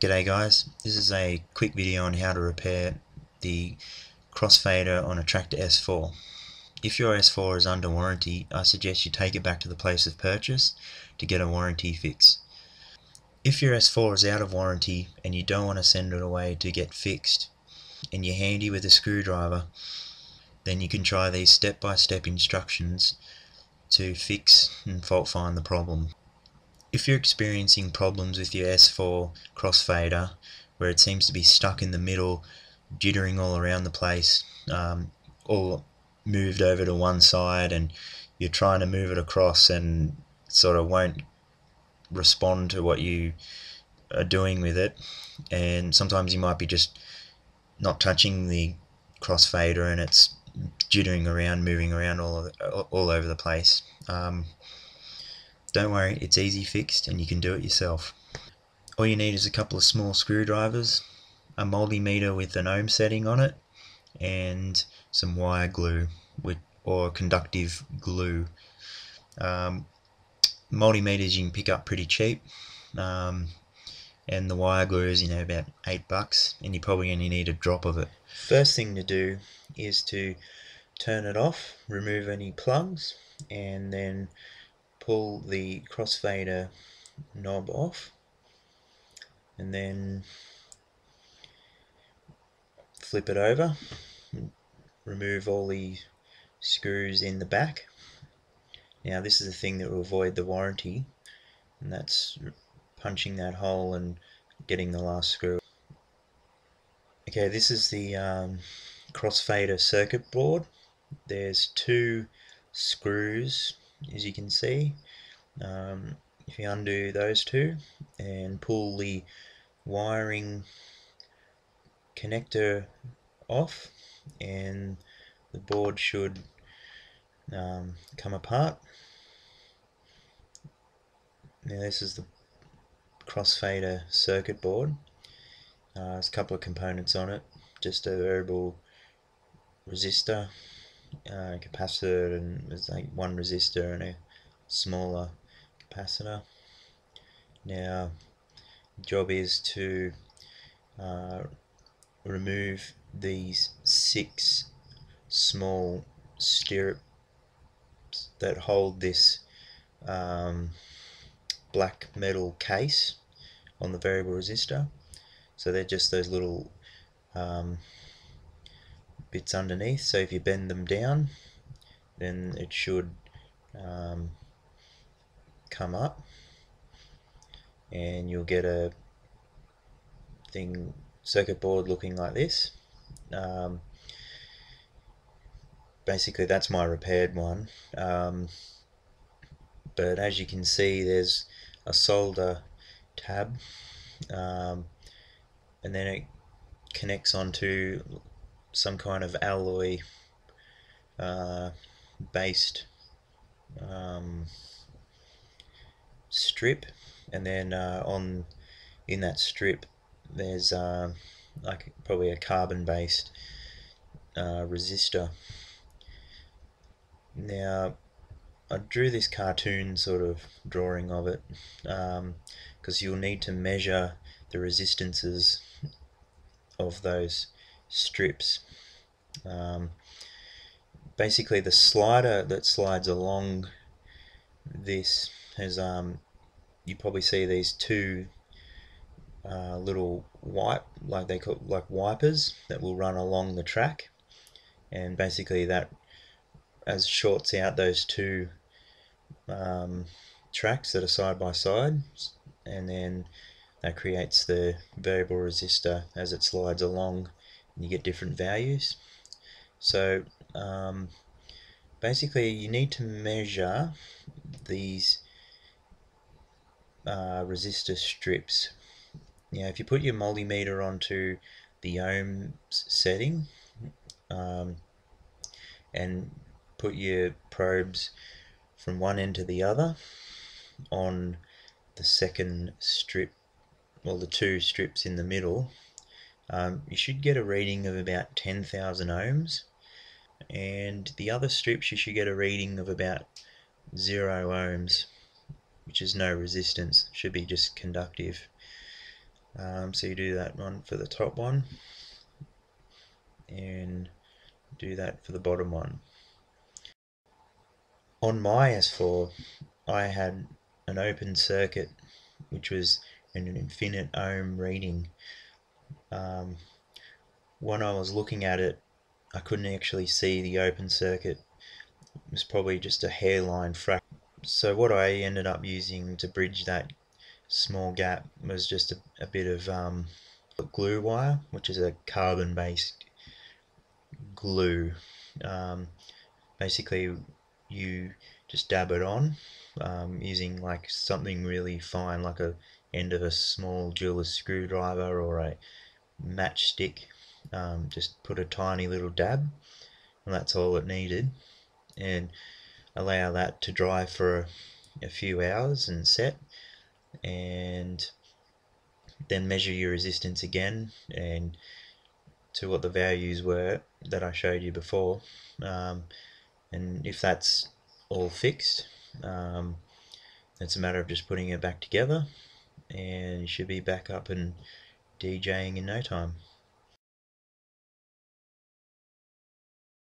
G'day guys, this is a quick video on how to repair the crossfader on a Traktor S4. If your S4 is under warranty, I suggest you take it back to the place of purchase to get a warranty fix. If your S4 is out of warranty and you don't want to send it away to get fixed, and you're handy with a screwdriver, then you can try these step-by-step -step instructions to fix and fault find the problem. If you're experiencing problems with your S4 crossfader where it seems to be stuck in the middle, jittering all around the place, um, all moved over to one side and you're trying to move it across and sort of won't respond to what you are doing with it and sometimes you might be just not touching the crossfader and it's jittering around moving around all, all over the place. Um, don't worry, it's easy fixed and you can do it yourself. All you need is a couple of small screwdrivers, a multimeter with an ohm setting on it, and some wire glue with, or conductive glue. Um, multimeters you can pick up pretty cheap, um, and the wire glue is you know about eight bucks, and you probably only need a drop of it. First thing to do is to turn it off, remove any plugs, and then pull the crossfader knob off and then flip it over remove all the screws in the back. Now this is the thing that will avoid the warranty and that's punching that hole and getting the last screw. Okay this is the um, crossfader circuit board. There's two screws as you can see. Um, if you undo those two and pull the wiring connector off and the board should um, come apart. Now this is the crossfader circuit board. Uh, there's a couple of components on it just a variable resistor uh, capacitor and there's like one resistor and a smaller capacitor. Now, job is to uh, remove these six small stirrups that hold this um, black metal case on the variable resistor. So they're just those little um, bits underneath so if you bend them down then it should um, come up. And you'll get a thing circuit board looking like this. Um, basically that's my repaired one. Um, but as you can see there's a solder tab um, and then it connects onto some kind of alloy uh, based um, strip. And then uh, on in that strip there's uh, like probably a carbon based uh, resistor. Now I drew this cartoon sort of drawing of it because um, you'll need to measure the resistances of those strips. Um, basically the slider that slides along this has um, you probably see these two uh, little wipe like they call like wipers that will run along the track and basically that as shorts out those two um, tracks that are side by side and then that creates the variable resistor as it slides along you get different values. So um, basically you need to measure these uh, resistor strips. Now if you put your multimeter onto the ohm setting um, and put your probes from one end to the other on the second strip, well the two strips in the middle um, you should get a reading of about 10,000 ohms and the other strips you should get a reading of about 0 ohms which is no resistance, should be just conductive. Um, so you do that one for the top one and do that for the bottom one. On my S4 I had an open circuit which was an infinite ohm reading. Um, when I was looking at it I couldn't actually see the open circuit. It was probably just a hairline fraction. So what I ended up using to bridge that small gap was just a, a bit of um, glue wire, which is a carbon based glue. Um, basically, you just dab it on um, using like something really fine, like a end of a small jeweler's screwdriver or a matchstick. Um, just put a tiny little dab, and that's all it needed, and allow that to dry for a, a few hours and set, and then measure your resistance again and to what the values were that I showed you before um, and if that's all fixed um, it's a matter of just putting it back together and should be back up and DJing in no time